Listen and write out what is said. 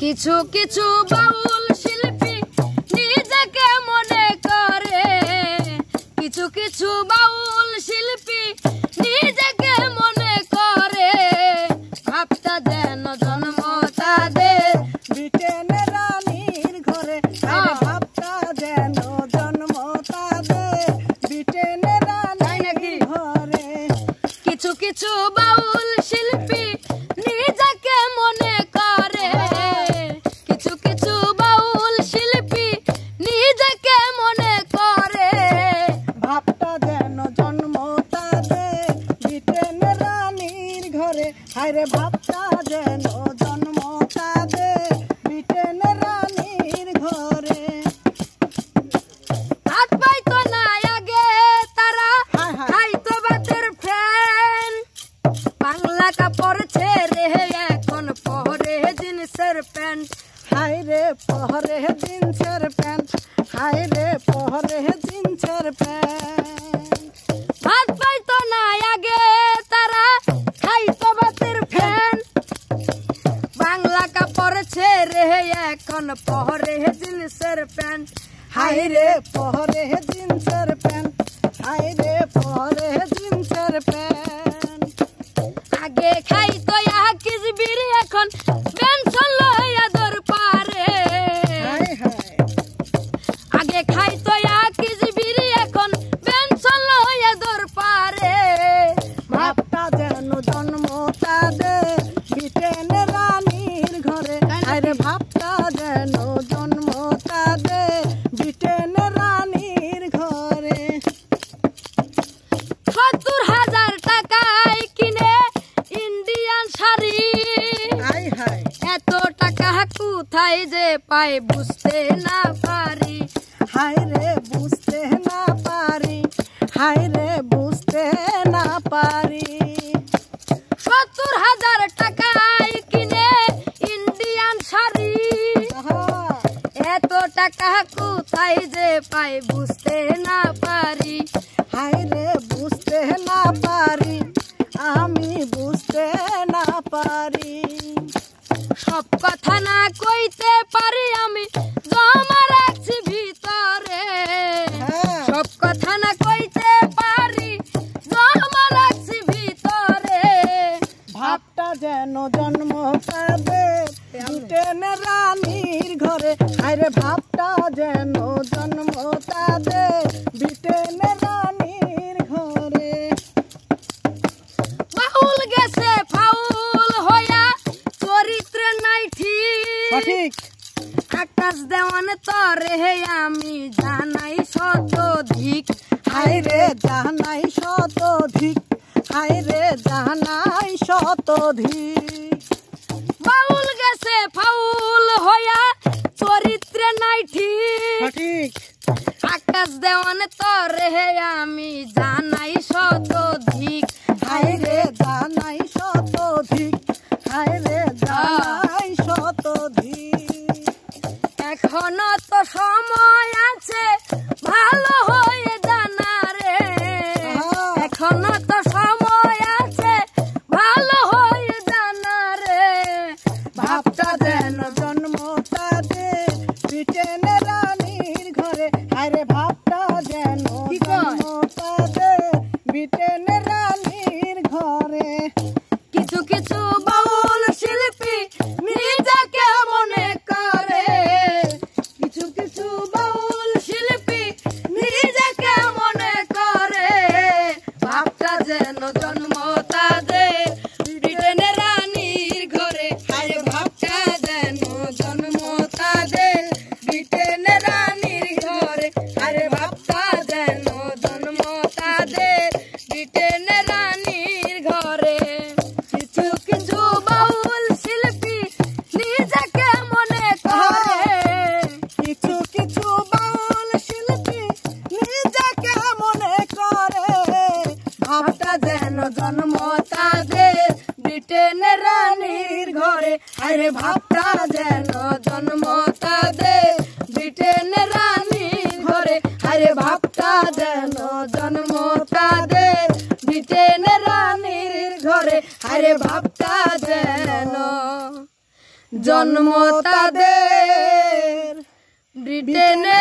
কিছু কিছু বাউল শিল্পী নিজেকে মনে করে। কিছু কিছু বাউল শিল্পী ঘরে হায়রে ভাবটা যেন জন্ম তাদের ব্রিটেন রানীর ঘরে। হাত পাইতো না আগে তারা। খাইতো বাতের ফ্যান বাংলা কাপড় ছেড়ে এখন পরে জিন্সের প্যান্ট। হায়রে পহরে জিন্সের প্যান্ট হায়রে পহরে এখন পরে জিন্সের প্যান্ট হায়রে পহরে জিন্সের প্যান্ট হায়রে পহরে জিন্সের প্যান্ট আগে খাইতো কিস কোথায় যে পাই বুঝতে না পারি। হায় রে, বুঝতে না পারি। হায় রে, বুঝতে না পারি। সত্তর হাজার টাকায় কিনে ইন্ডিয়ান শাড়ি। এত টাকা কোথায় যে পাই বুঝতে না পারি। হায় রে, বুঝতে না পারি। আমি বুঝতে ঘরে ভাবটা যেন জন্ম তাদের ব্রিটেন রানীর ঘরে। বাউল গেছে ফাউল হইয়া চরিত্র নাই ঠিক। সঠিক। আকাশ দেওয়ান তরে হে আমি জানাই শতধিক। হায় রে জানাই শতধিক। হায় রে জানাই শতধিক। বাউল গেছে ফাউল সঠিক। আকাশ দেওয়ান তরে আমি জানাই শতধিক হায় রে জন্ম তাদের ব্রিটেনের রানীর ঘরে, আরে ভাবটা যেন জন্ম তাদের ব্রিটেনের রানীর ঘরে, আরে ভাবটা যেন জন্ম তাদের ব্রিটেনের রানীর ঘরে, আরে ভাবটা যেন জন্ম তাদের তাদের ব্রিটেনে